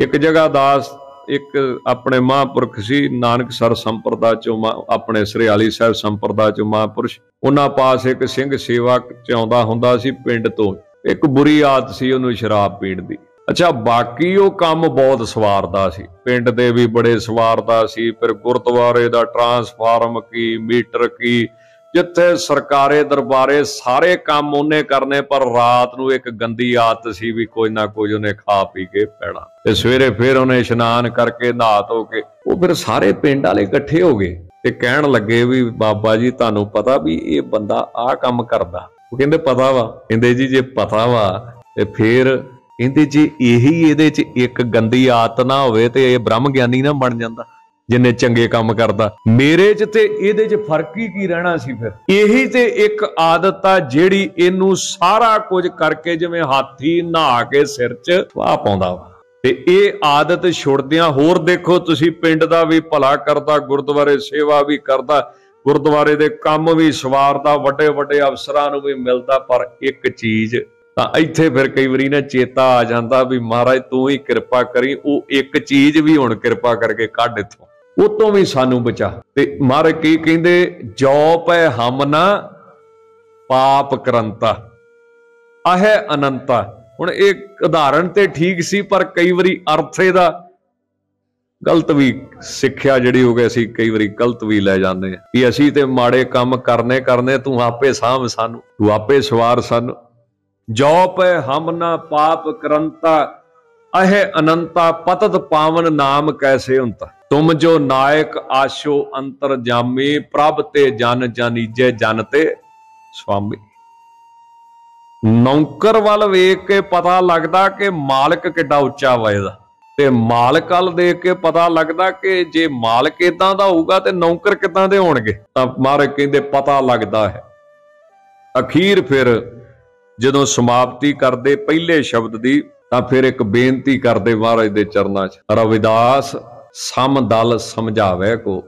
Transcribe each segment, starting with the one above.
ਇੱਕ ਜਗ੍ਹਾ ਦਾਸ, ਇੱਕ ਆਪਣੇ ਮਹਾਂਪੁਰਖ ਸੀ ਨਾਨਕਸਰ ਸੰਪਰਦਾ ਚੋਂ ਆਪਣੇ ਸ੍ਰੀਆਲੀ ਸਾਹਿਬ ਸੰਪਰਦਾ ਚੋਂ ਮਹਾਂਪੁਰਸ਼। ਉਹਨਾਂ ਪਾਸ ਇੱਕ ਸਿੰਘ ਸੇਵਾ ਚ ਆਉਂਦਾ ਹੁੰਦਾ ਸੀ ਪਿੰਡ ਤੋਂ। ਇੱਕ ਬੁਰੀ ਆਦਤ ਸੀ ਉਹਨੂੰ ਸ਼ਰਾਬ ਪੀਣ ਦੀ। ਅੱਛਾ, ਬਾਕੀ ਉਹ ਕੰਮ ਬਹੁਤ ਸਵਾਰਦਾ ਸੀ। ਪਿੰਡ ਦੇ ਵੀ ਬੜੇ ਸਵਾਰਦਾ ਸੀ, ਫਿਰ ਗੁਰਦੁਆਰੇ ਦਾ ਟਰਾਂਸਫਾਰਮ ਕੀ, ਮੀਟਰ ਕੀ ਜਿੱਥੇ ਸਰਕਾਰੇ ਦਰਬਾਰੇ ਸਾਰੇ ਕੰਮ ਉਹਨੇ ਕਰਨੇ, ਪਰ ਰਾਤ ਨੂੰ ਇੱਕ ਗੰਦੀ ਆਦਤ ਸੀ ਵੀ ਕੋਈ ਨਾ ਕੋਈ ਉਹਨੇ ਖਾ ਪੀ ਕੇ ਪੈਣਾ। ਤੇ ਸਵੇਰੇ ਫਿਰ ਉਹਨੇ ਇਸ਼ਨਾਨ ਕਰਕੇ ਨਹਾ ਧੋ ਕੇ ਉਹ ਫਿਰ ਸਾਰੇ ਪਿੰਡ ਵਾਲੇ ਇਕੱਠੇ ਹੋ ਗਏ ਤੇ ਕਹਿਣ ਲੱਗੇ ਵੀ, ਬਾਬਾ ਜੀ, ਤੁਹਾਨੂੰ ਪਤਾ ਵੀ ਇਹ ਬੰਦਾ ਆਹ ਕੰਮ ਕਰਦਾ। ਉਹ ਕਹਿੰਦੇ, ਪਤਾ ਵਾ। ਕਹਿੰਦੇ, ਜੀ, ਜੇ ਪਤਾ ਵਾ, ਤੇ ਫਿਰ ਕਹਿੰਦੇ, ਜੇ ਇਹੀ ਇਹਦੇ 'ਚ ਇੱਕ ਗੰਦੀ ਆਦਤ ਨਾ ਹੋਵੇ ਤੇ ਇਹ ਬ੍ਰਹਮ ਗਿਆਨੀ ਨਾ ਬਣ ਜਾਂਦਾ। ਜਿੰਨੇ ਚੰਗੇ ਕੰਮ ਕਰਦਾ। ਮੇਰੇ 'ਚ ਤੇ ਇਹਦੇ 'ਚ ਫ਼ਰਕ ਹੀ ਕੀ ਰਹਿਣਾ ਸੀ ਫਿਰ? ਇਹੀ ਤੇ ਇੱਕ ਆਦਤ ਆ ਜਿਹੜੀ ਇਹਨੂੰ ਸਾਰਾ ਕੁਝ ਕਰਕੇ ਜਿਵੇਂ ਹਾਥੀ ਨਹਾ ਕੇ ਸਿਰ 'ਚ ਵਾਹ ਪਾਉਂਦਾ ਵਾ। ਤੇ ਇਹ ਆਦਤ ਛੁੱਟਦਿਆਂ ਹੋਰ ਦੇਖੋ, ਤੁਸੀਂ ਪਿੰਡ ਦਾ ਵੀ ਭਲਾ ਕਰਦਾ, ਗੁਰਦੁਆਰੇ ਸੇਵਾ ਵੀ ਕਰਦਾ, ਗੁਰਦੁਆਰੇ ਦੇ ਕੰਮ ਵੀ ਸਵਾਰਦਾ ਵੱਡੇ ਵੱਡੇ ਅਫਸਰਾਂ ਨੂੰ ਵੀ ਮਿਲਦਾ, ਪਰ ਇੱਕ ਚੀਜ਼, ਤਾਂ ਇੱਥੇ ਫਿਰ ਕਈ ਵਾਰੀ ਨਾ ਚੇਤਾ ਆ ਜਾਂਦਾ ਵੀ ਮਹਾਰਾਜ ਤੂੰ ਹੀ ਕਿਰਪਾ ਕਰੀ, ਉਹ ਇੱਕ ਚੀਜ਼ ਵੀ ਹੁਣ ਕਿਰਪਾ ਕਰਕੇ ਕੱਢ ਇੱਥੋਂ। ਉਹ ਤੋਂ ਵੀ ਸਾਨੂੰ ਬਚਾ। ਤੇ ਮਹਾਰਾਜ ਕੀ ਕਹਿੰਦੇ ਜੋ ਪੈ ਹਮ ਨਾ ਪਾਪ ਕਰੰਤਾ। ਅਹੈ ਅਨੰਤਾ। ਹੁਣ ਇਹ ਉਦਾਹਰਣ ਤੇ ਠੀਕ ਸੀ, ਪਰ ਕਈ ਵਾਰੀ ਅਰਥ ਇਹਦਾ ਗਲਤ ਵੀ ਸਿੱਖਿਆ ਜਿਹੜੀ ਹੋ ਗਈ, ਅਸੀਂ ਕਈ ਵਾਰੀ ਗਲਤ ਵੀ ਲੈ ਜਾਂਦੇ ਆ ਕਿ ਅਸੀਂ ਤੇ ਮਾੜੇ ਕੰਮ ਕਰਨੇ ਕਰਨੇ, ਤੂੰ ਆਪੇ ਸਾਂਭ ਸਾਨੂੰ, ਤੂੰ ਆਪੇ ਸਵਾਰ ਸਾਨੂੰ। ਜੋ ਪੈ ਹਮ ਨਾ ਪਾਪ ਕਰੰਤਾ। ਅਹੇ ਅਨੰਤਾ, ਪਤਤ ਪਾਵਨ ਨਾਮ ਕੈਸੇ ਹੁੰਦਾ ਤੁਮ ਜੋ ਨਾਇਕ ਆਸ਼ੋ ਅੰਤਰ ਜਾਮੇ, ਪ੍ਰਭ ਤੇ ਜਨ ਜਾਨੀਜੈ ਜਨ ਤੇ ਸੁਆਮੀ। ਨੌਕਰ ਵੱਲ ਵੇਖ ਕੇ ਪਤਾ ਲੱਗਦਾ ਕਿ ਮਾਲਕ ਕਿੱਡਾ ਉੱਚਾ ਵਾ ਇਹਦਾ। ਤੇ ਮਾਲਕ ਵੱਲ ਦੇਖ ਕੇ ਪਤਾ ਲੱਗਦਾ ਕਿ ਜੇ ਮਾਲਕ ਇਦਾਂ ਦਾ ਹੋਊਗਾ ਤੇ ਨੌਕਰ ਕਿਦਾਂ ਦੇ ਹੋਣਗੇ, ਤਾਂ ਮਹਾਰਾਜ ਕਹਿੰਦੇ ਪਤਾ ਲੱਗਦਾ ਹੈ। ਅਖੀਰ ਫਿਰ ਜਦੋਂ ਸਮਾਪਤੀ ਕਰਦੇ ਪਹਿਲੇ ਸ਼ਬਦ ਦੀ, ਤਾਂ ਫਿਰ ਇੱਕ ਬੇਨਤੀ ਕਰਦੇ ਮਹਾਰਾਜ ਦੇ ਚਰਨਾਂ 'ਚ। ਰਵਿਦਾਸ ਸਮ ਦਲ ਸਮਝਾਵੇ ਕੋ,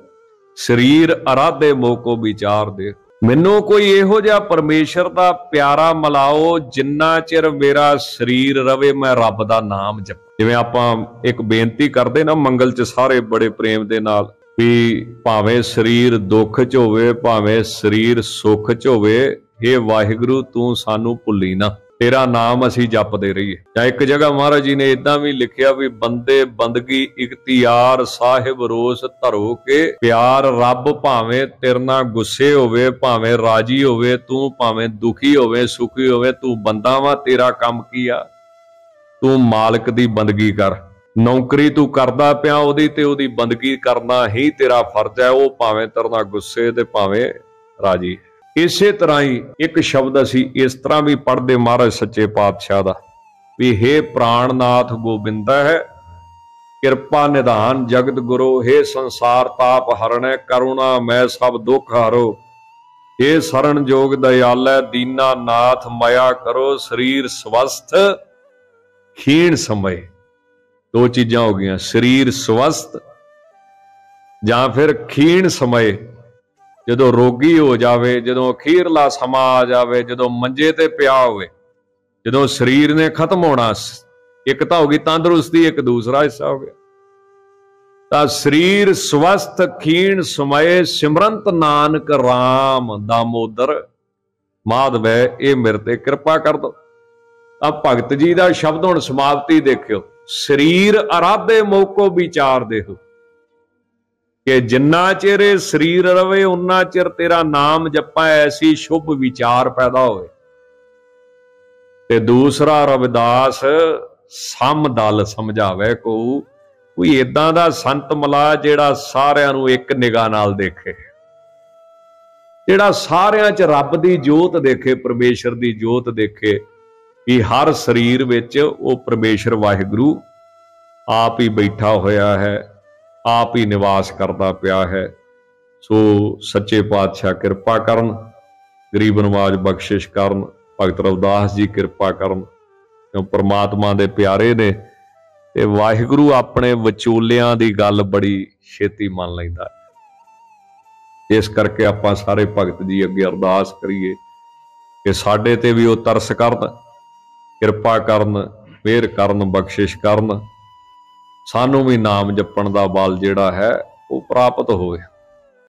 ਸਰੀਰ ਅਰਾਧੇ ਮੋਕੋ ਵਿਚਾਰ ਦੇ। ਮੈਨੂੰ ਕੋਈ ਇਹੋ ਜਿਹਾ ਪਰਮੇਸ਼ਰ ਦਾ ਪਿਆਰਾ ਮਲਾਓ, ਜਿੰਨਾ ਚਿਰ ਮੇਰਾ ਸਰੀਰ ਰਵੇ, ਮੈਂ ਰੱਬ ਦਾ ਨਾਮ ਜਪ। ਜਿਵੇਂ ਆਪਾਂ ਇੱਕ ਬੇਨਤੀ ਕਰਦੇ ਨਾ, ਮੰਗਲ 'ਚ ਸਾਰੇ ਬੜੇ ਪ੍ਰੇਮ ਦੇ ਨਾਲ, ਵੀ ਭਾਵੇਂ ਸਰੀਰ ਦੁੱਖ 'ਚ ਹੋਵੇ, ਭਾਵੇਂ ਸਰੀਰ ਸੁੱਖ 'ਚ ਹੋਵੇ ਏ ਵਾਹਿਗੁਰੂ, ਤੂੰ ਸਾਨੂੰ ਭੁੱਲੀ ਨਾ। ਤੇਰਾ ਨਾਮ ਅਸੀਂ ਜਪਦੇ ਰਹੀਏ। ਜਾਂ ਇੱਕ ਜਗ੍ਹਾ ਮਹਾਰਾਜ ਜੀ ਨੇ ਇਦਾਂ ਵੀ ਲਿਖਿਆ ਵੀ ਬੰਦੇ ਬੰਦਗੀ ਇਖਤਿਆਰ ਸਾਹਿਬ ਰੋਸ ਧਰੋ ਕੇ ਪਿਆਰ ਰੱਬ ਭਾਵੇਂ ਤੇਰਨਾ ਗੁੱਸੇ ਹੋਵੇ, ਭਾਵੇਂ ਰਾਜੀ ਹੋਵੇ, ਤੂੰ ਭਾਵੇਂ ਦੁਖੀ ਹੋਵੇ, ਸੁਖੀ ਹੋਵੇ, ਤੂੰ ਬੰਦਾ ਵਾ, ਤੇਰਾ ਕੰਮ ਕੀ ਆ? ਤੂੰ ਮਾਲਕ ਦੀ ਬੰਦਗੀ ਕਰ। ਨੌਕਰੀ ਤੂੰ ਕਰਦਾ ਪਿਆ, ਉਹਦੀ ਤੇ ਉਹਦੀ ਬੰਦਗੀ ਕਰਨਾ ਹੀ ਤੇਰਾ ਫਰਜ਼ ਹੈ, ਉਹ ਭਾਵੇਂ ਤੇਰੇ ਗੁੱਸੇ ਤੇ ਭਾਵੇਂ ਰਾਜੀ। ਇਸੇ ਤਰ੍ਹਾਂ ਹੀ ਇੱਕ ਸ਼ਬਦ ਅਸੀਂ ਇਸ ਤਰ੍ਹਾਂ ਵੀ ਪੜ੍ਹਦੇ ਮਹਾਰਾਜ ਸੱਚੇ ਪਾਤਸ਼ਾਹ ਦਾ ਵੀ हे ਪ੍ਰਾਣਨਾਥ ਗੋਬਿੰਦਾ ਹੈ ਕਿਰਪਾ ਨਿਧਾਨ ਜਗਤ ਗੁਰੂ हे ਸੰਸਾਰ ਤਾਪ ਹਰਣੈ ਕਰੁਣਾ ਮੈਂ ਸਭ ਦੁੱਖ ਹਾਰੋ हे ਸਰਣ ਜੋਗ ਦਇਆਲੈ ਦੀਨਾ ਨਾਥ ਮਾਇਆ ਕਰੋ ਸਰੀਰ ਸਵਸਥ ਖੀਣ ਸਮੇਂ ਦੋ ਚੀਜ਼ਾਂ ਹੋ ਗਈਆਂ ਸਰੀਰ ਸਵਸਥ ਜਾਂ ਫਿਰ ਖੀਣ ਸਮੇਂ ਜਦੋਂ ਰੋਗੀ ਹੋ ਜਾਵੇ, ਜਦੋਂ ਅਖੀਰਲਾ ਸਮਾਂ ਆ ਜਾਵੇ, ਜਦੋਂ ਮੰਜੇ ਤੇ ਪਿਆ ਹੋਵੇ, ਜਦੋਂ ਸਰੀਰ ਨੇ ਖਤਮ ਹੋਣਾ, ਇੱਕ ਤਾਂ ਹੋ ਗਈ ਤੰਦਰੁਸਤੀ, ਇੱਕ ਦੂਸਰਾ ਹਿੱਸਾ ਹੋ ਗਿਆ। ਤਾਂ ਸਰੀਰ ਸਵਸਥ, ਖੀਣ, ਸਮਏ, ਸਿਮਰੰਤ ਨਾਨਕ RAM ਦਾਮੋਦਰ, ਮਾਧਵੈ, ਇਹ ਮੇਰੇ ਤੇ ਕਿਰਪਾ ਕਰ ਦੋ। ਤਾਂ ਭਗਤ ਜੀ ਦਾ ਸ਼ਬਦ ਹੁਣ ਸਮਾਪਤੀ ਦੇਖਿਓ। ਸਰੀਰ ਅਰਾਧੇ ਮੋਕੋ ਵਿਚਾਰ ਦੇਖੋ ਕਿ ਜਿੰਨਾ ਚਿਰ ਇਹ ਸਰੀਰ ਰਵੇ, ਉਨਾ ਚਿਰ ਤੇਰਾ ਨਾਮ ਜਪਾ, ਐਸੀ ਸ਼ੁਭ ਵਿਚਾਰ ਪੈਦਾ ਹੋਵੇ। ਤੇ ਦੂਸਰਾ, ਰਵਿਦਾਸ, ਸਮ ਦਲ ਸਮਝਾਵੇ ਕੋ ਕੋਈ ਇਦਾਂ ਦਾ ਸੰਤ ਮਲਾ ਜਿਹੜਾ ਸਾਰਿਆਂ ਨੂੰ ਇੱਕ ਨਿਗਾਹ ਨਾਲ ਦੇਖੇ। ਜਿਹੜਾ ਸਾਰਿਆਂ 'ਚ ਰੱਬ ਦੀ ਜੋਤ ਦੇਖੇ, ਪਰਮੇਸ਼ਰ ਦੀ ਜੋਤ ਦੇਖੇ ਕਿ ਹਰ ਸਰੀਰ ਵਿੱਚ ਉਹ ਪਰਮੇਸ਼ਰ ਵਾਹਿਗੁਰੂ ਆਪ ਹੀ ਬੈਠਾ ਹੋਇਆ ਹੈ। ਆਪ ਹੀ ਨਿਵਾਸ ਕਰਦਾ ਪਿਆ ਹੈ। ਸੋ ਸੱਚੇ ਪਾਤਸ਼ਾਹ ਕਿਰਪਾ ਕਰਨ, ਗਰੀਬ ਨਵਾਜ ਬਖਸ਼ਿਸ਼ ਕਰਨ, ਭਗਤ ਰਵਦਾਸ ਜੀ ਕਿਰਪਾ ਕਰਨ, ਕਿਉਂ ਪ੍ਰਮਾਤਮਾ ਦੇ ਪਿਆਰੇ ਨੇ ਤੇ ਵਾਹਿਗੁਰੂ ਆਪਣੇ ਵਿਚੋਲਿਆਂ ਦੀ ਗੱਲ ਬੜੀ ਛੇਤੀ ਮੰਨ ਲੈਂਦਾ ਇਸ ਕਰਕੇ ਆਪਾਂ ਸਾਰੇ ਭਗਤ ਜੀ ਅੱਗੇ ਅਰਦਾਸ ਕਰੀਏ ਕਿ ਸਾਡੇ ਤੇ ਵੀ ਉਹ ਤਰਸ ਕਰਨ, ਕਿਰਪਾ ਕਰਨ, ਮਿਹਰ ਕਰਨ, ਬਖਸ਼ਿਸ਼ ਕਰਨ ਸਾਨੂੰ ਵੀ ਨਾਮ ਜਪਣ ਦਾ ਬਲ ਜਿਹੜਾ ਹੈ ਉਹ ਪ੍ਰਾਪਤ ਹੋਵੇ।